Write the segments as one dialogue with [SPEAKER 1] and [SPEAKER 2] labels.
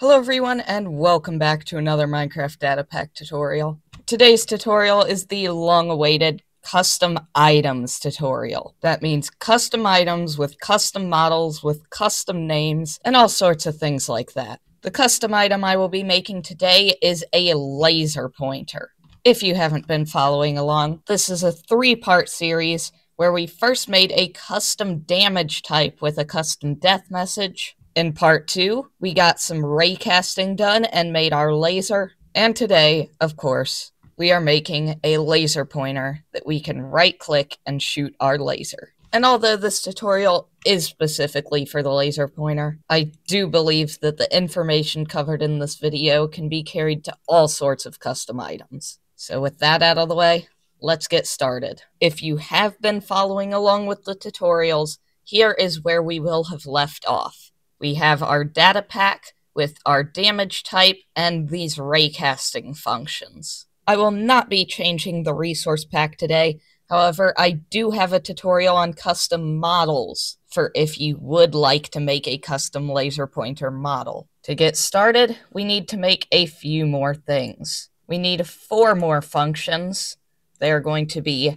[SPEAKER 1] Hello everyone and welcome back to another Minecraft data pack tutorial. Today's tutorial is the long-awaited custom items tutorial. That means custom items with custom models with custom names and all sorts of things like that. The custom item I will be making today is a laser pointer. If you haven't been following along, this is a three-part series where we first made a custom damage type with a custom death message, in part two, we got some raycasting done and made our laser. And today, of course, we are making a laser pointer that we can right click and shoot our laser. And although this tutorial is specifically for the laser pointer, I do believe that the information covered in this video can be carried to all sorts of custom items. So with that out of the way, let's get started. If you have been following along with the tutorials, here is where we will have left off. We have our data pack with our damage type and these raycasting functions. I will not be changing the resource pack today, however, I do have a tutorial on custom models for if you would like to make a custom laser pointer model. To get started, we need to make a few more things. We need four more functions. They are going to be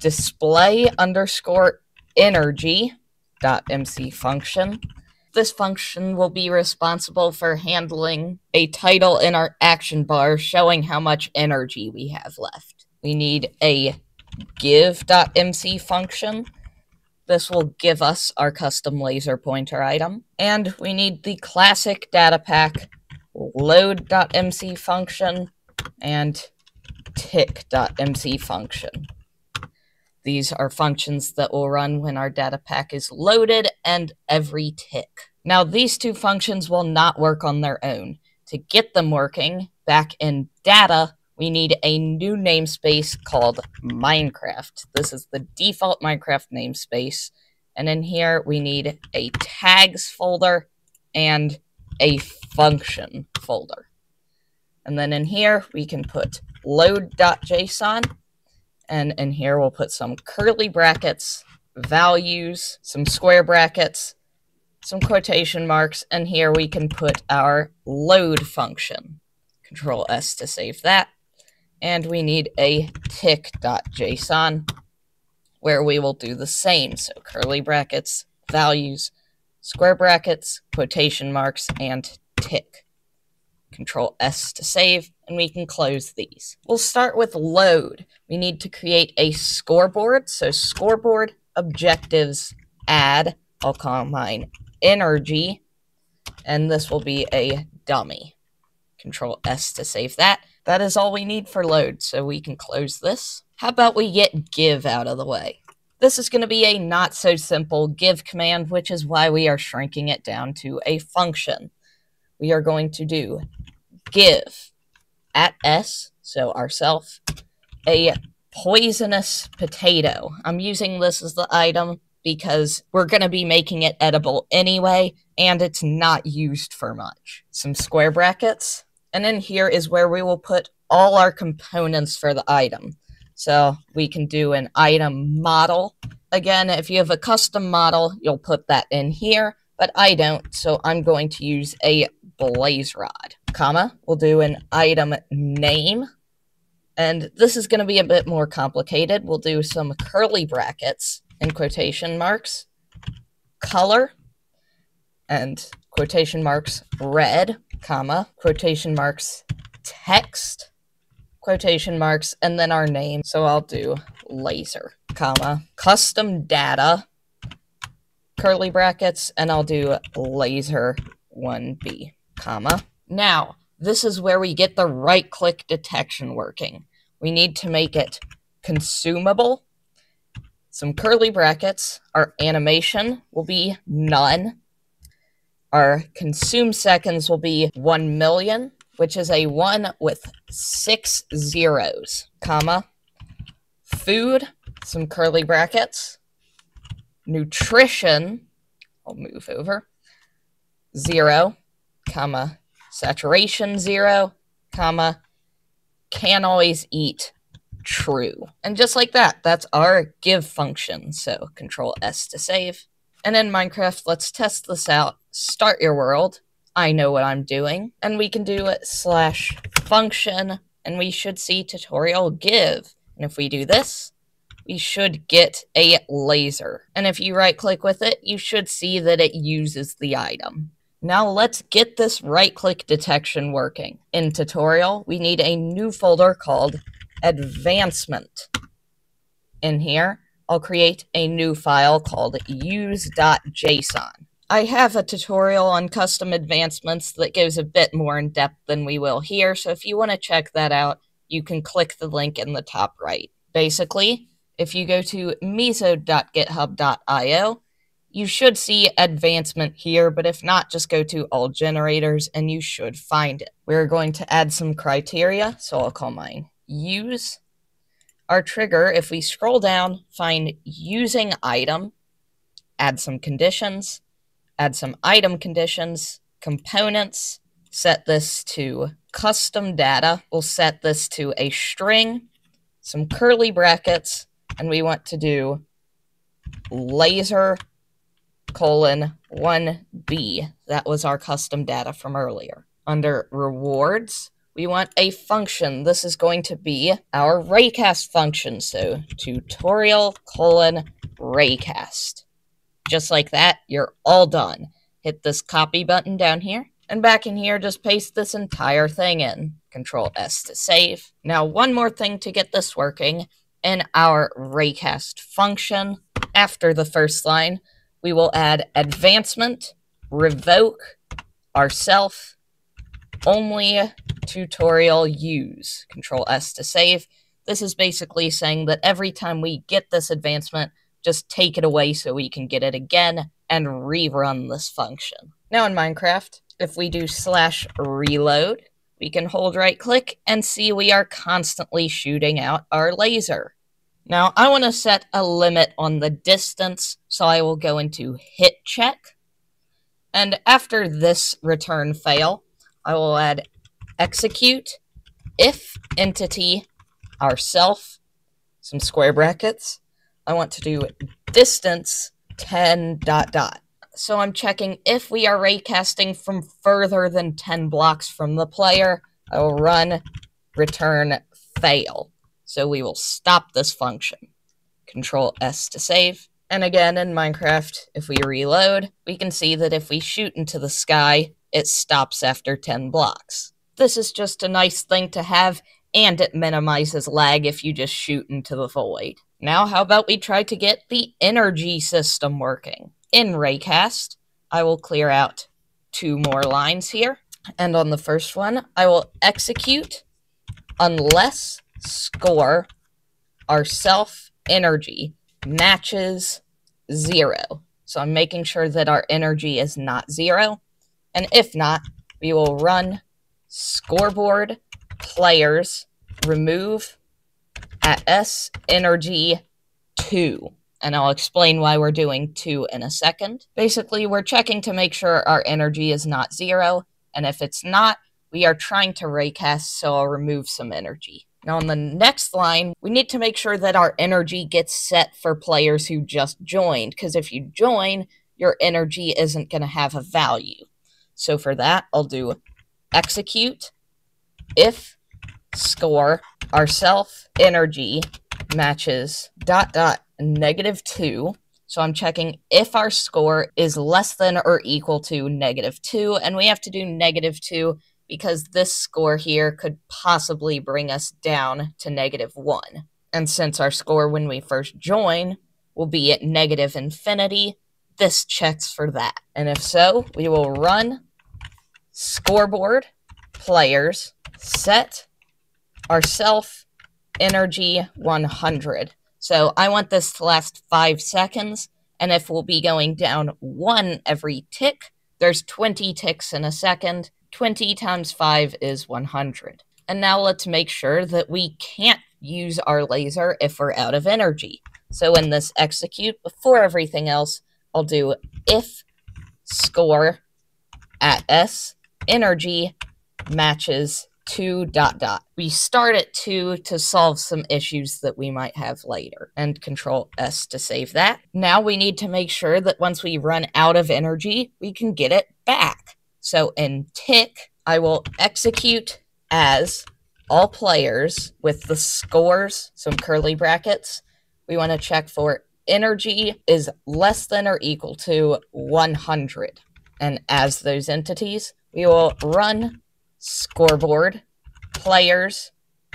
[SPEAKER 1] display underscore energy dot mc function this function will be responsible for handling a title in our action bar showing how much energy we have left. We need a give.mc function. This will give us our custom laser pointer item. And we need the classic data pack load.mc function and tick.mc function. These are functions that will run when our data pack is loaded and every tick. Now, these two functions will not work on their own. To get them working, back in data, we need a new namespace called Minecraft. This is the default Minecraft namespace. And in here, we need a tags folder and a function folder. And then in here, we can put load.json and in here, we'll put some curly brackets, values, some square brackets, some quotation marks, and here we can put our load function. Control S to save that. And we need a tick.json where we will do the same. So curly brackets, values, square brackets, quotation marks, and tick. Control S to save, and we can close these. We'll start with load. We need to create a scoreboard. So scoreboard objectives add, I'll call mine energy, and this will be a dummy. Control S to save that. That is all we need for load, so we can close this. How about we get give out of the way? This is going to be a not so simple give command, which is why we are shrinking it down to a function. We are going to do give at s, so ourself, a poisonous potato. I'm using this as the item because we're going to be making it edible anyway, and it's not used for much. Some square brackets, and in here is where we will put all our components for the item. So we can do an item model. Again, if you have a custom model, you'll put that in here, but I don't, so I'm going to use a blaze rod comma. We'll do an item name. And this is going to be a bit more complicated. We'll do some curly brackets and quotation marks, color, and quotation marks red, comma, quotation marks text, quotation marks, and then our name. So I'll do laser, comma, custom data, curly brackets, and I'll do laser 1B, comma, now, this is where we get the right click detection working. We need to make it consumable, some curly brackets. Our animation will be none. Our consume seconds will be 1 million, which is a 1 with six zeros, comma. Food, some curly brackets. Nutrition, I'll move over, 0, comma, saturation zero, comma, can always eat true. And just like that, that's our give function. So control S to save. And in Minecraft, let's test this out. Start your world. I know what I'm doing. And we can do it slash function, and we should see tutorial give. And if we do this, we should get a laser. And if you right click with it, you should see that it uses the item. Now let's get this right click detection working. In tutorial, we need a new folder called advancement. In here, I'll create a new file called use.json. I have a tutorial on custom advancements that goes a bit more in depth than we will here, so if you want to check that out, you can click the link in the top right. Basically, if you go to misode.github.io, you should see advancement here, but if not, just go to all generators and you should find it. We're going to add some criteria, so I'll call mine use. Our trigger, if we scroll down, find using item, add some conditions, add some item conditions, components, set this to custom data. We'll set this to a string, some curly brackets, and we want to do laser colon 1b. That was our custom data from earlier. Under rewards, we want a function. This is going to be our raycast function. So tutorial colon raycast. Just like that, you're all done. Hit this copy button down here. And back in here, just paste this entire thing in. Control S to save. Now, one more thing to get this working. In our raycast function, after the first line, we will add advancement, revoke, ourself, only tutorial use. Control S to save. This is basically saying that every time we get this advancement, just take it away so we can get it again and rerun this function. Now in Minecraft, if we do slash reload, we can hold right click and see we are constantly shooting out our laser. Now I want to set a limit on the distance, so I will go into hit check. And after this return fail, I will add execute if entity ourself, some square brackets. I want to do distance 10 dot dot. So I'm checking if we are raycasting from further than 10 blocks from the player. I will run return fail. So we will stop this function. Control S to save. And again, in Minecraft, if we reload, we can see that if we shoot into the sky, it stops after 10 blocks. This is just a nice thing to have, and it minimizes lag if you just shoot into the void. Now, how about we try to get the energy system working? In Raycast, I will clear out two more lines here. And on the first one, I will execute unless score our self energy matches zero. So I'm making sure that our energy is not zero. And if not, we will run scoreboard players remove at S energy 2. And I'll explain why we're doing 2 in a second. Basically, we're checking to make sure our energy is not 0. And if it's not, we are trying to raycast, so I'll remove some energy. Now, on the next line, we need to make sure that our energy gets set for players who just joined, because if you join, your energy isn't going to have a value. So for that, I'll do execute if score our self energy matches dot dot negative two. So I'm checking if our score is less than or equal to negative two, and we have to do negative two because this score here could possibly bring us down to negative one. And since our score when we first join will be at negative infinity, this checks for that. And if so, we will run scoreboard, players, set, our self, energy 100. So I want this to last five seconds, and if we'll be going down one every tick, there's 20 ticks in a second. 20 times 5 is 100. And now let's make sure that we can't use our laser if we're out of energy. So in this execute, before everything else, I'll do if score at S energy matches 2 dot dot. We start at 2 to solve some issues that we might have later, and control S to save that. Now we need to make sure that once we run out of energy, we can get it back. So in tick, I will execute as all players with the scores, some curly brackets. We want to check for energy is less than or equal to 100. And as those entities, we will run scoreboard players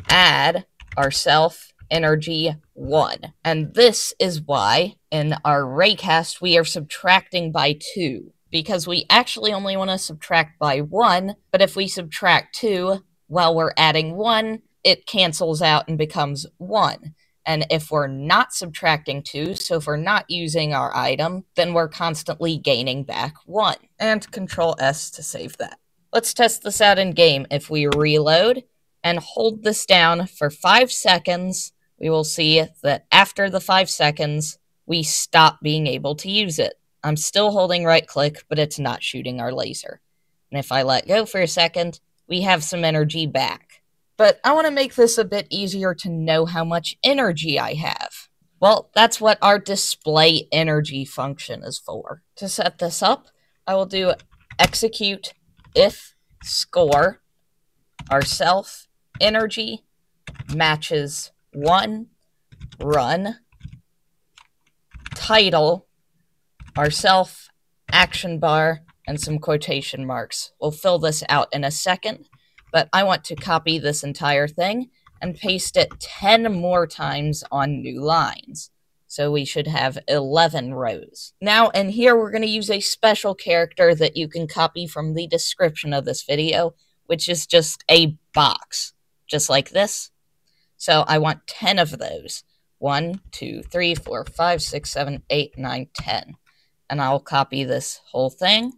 [SPEAKER 1] add ourself energy 1. And this is why in our raycast we are subtracting by 2 because we actually only want to subtract by 1, but if we subtract 2 while we're adding 1, it cancels out and becomes 1. And if we're not subtracting 2, so if we're not using our item, then we're constantly gaining back 1. And Control S to save that. Let's test this out in game. If we reload and hold this down for 5 seconds, we will see that after the 5 seconds, we stop being able to use it. I'm still holding right click, but it's not shooting our laser. And if I let go for a second, we have some energy back. But I want to make this a bit easier to know how much energy I have. Well, that's what our display energy function is for. To set this up, I will do execute if score our self energy matches 1 run title our self action bar and some quotation marks. We'll fill this out in a second, but I want to copy this entire thing and paste it 10 more times on new lines. So we should have 11 rows. Now, in here, we're going to use a special character that you can copy from the description of this video, which is just a box, just like this. So I want 10 of those. 1, 2, 3, 4, 5, 6, 7, 8, 9, 10 and I'll copy this whole thing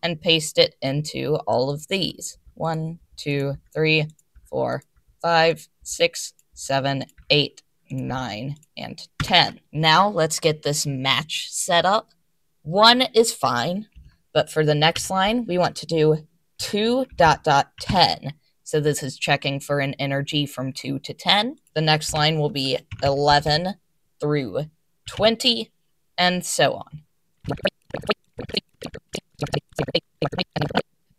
[SPEAKER 1] and paste it into all of these. One, two, three, four, five, six, seven, eight, nine, and 10. Now let's get this match set up. One is fine, but for the next line, we want to do 2 dot dot 10. So this is checking for an energy from 2 to 10. The next line will be 11 through 20, and so on.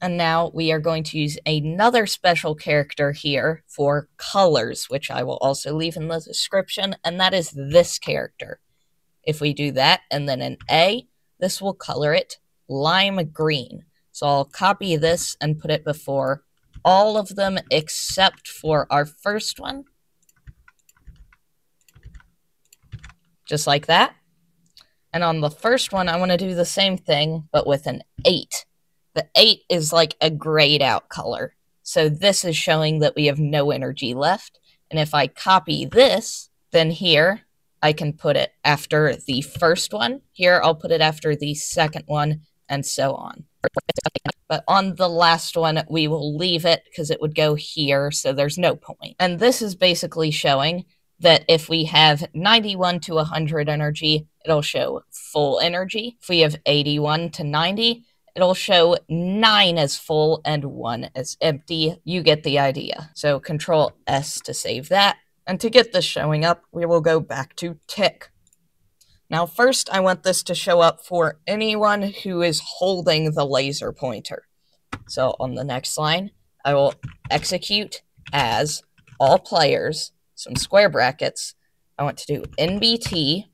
[SPEAKER 1] And now we are going to use another special character here for colors, which I will also leave in the description, and that is this character. If we do that and then an A, this will color it lime green. So I'll copy this and put it before all of them except for our first one. Just like that. And on the first one, I want to do the same thing, but with an 8. The 8 is like a grayed out color. So this is showing that we have no energy left. And if I copy this, then here I can put it after the first one. Here I'll put it after the second one, and so on. But on the last one, we will leave it because it would go here, so there's no point. And this is basically showing that if we have 91 to 100 energy, it'll show full energy. If we have 81 to 90, it'll show 9 as full and 1 as empty. You get the idea. So control S to save that. And to get this showing up, we will go back to tick. Now first, I want this to show up for anyone who is holding the laser pointer. So on the next line, I will execute as all players some square brackets. I want to do NBT,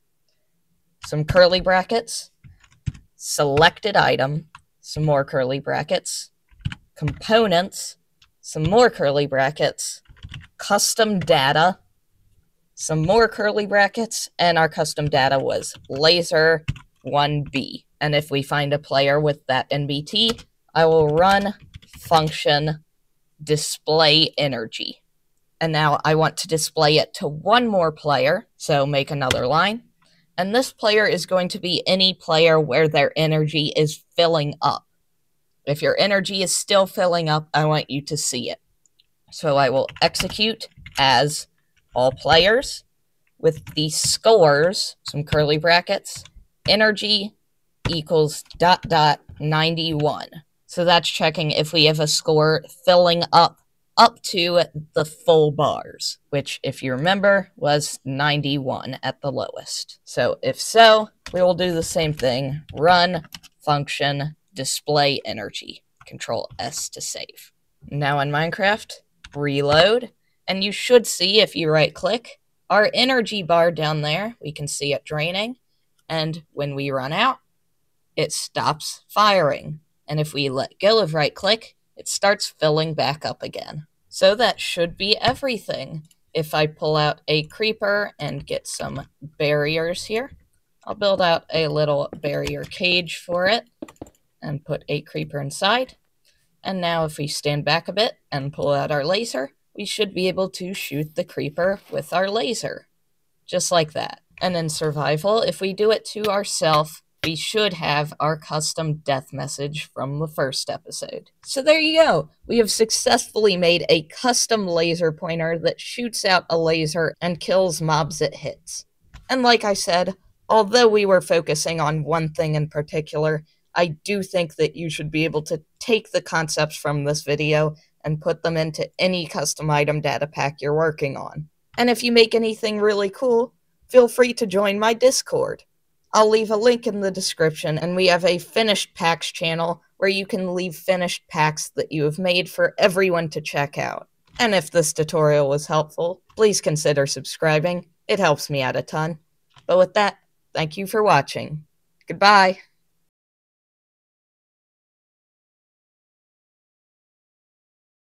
[SPEAKER 1] some curly brackets, selected item, some more curly brackets, components, some more curly brackets, custom data, some more curly brackets, and our custom data was laser 1B. And if we find a player with that NBT, I will run function display energy. And now I want to display it to one more player. So make another line. And this player is going to be any player where their energy is filling up. If your energy is still filling up, I want you to see it. So I will execute as all players with the scores, some curly brackets, energy equals dot dot 91. So that's checking if we have a score filling up up to the full bars, which, if you remember, was 91 at the lowest. So if so, we will do the same thing. Run function display energy. Control S to save. Now in Minecraft, reload, and you should see if you right click our energy bar down there. We can see it draining, and when we run out, it stops firing. And if we let go of right click, it starts filling back up again. So that should be everything. If I pull out a creeper and get some barriers here, I'll build out a little barrier cage for it and put a creeper inside. And now if we stand back a bit and pull out our laser, we should be able to shoot the creeper with our laser. Just like that. And in survival, if we do it to ourselves, we should have our custom death message from the first episode. So there you go. We have successfully made a custom laser pointer that shoots out a laser and kills mobs it hits. And like I said, although we were focusing on one thing in particular, I do think that you should be able to take the concepts from this video and put them into any custom item data pack you're working on. And if you make anything really cool, feel free to join my Discord. I'll leave a link in the description, and we have a finished packs channel where you can leave finished packs that you have made for everyone to check out. And if this tutorial was helpful, please consider subscribing. It helps me out a ton. But with that, thank you for watching. Goodbye.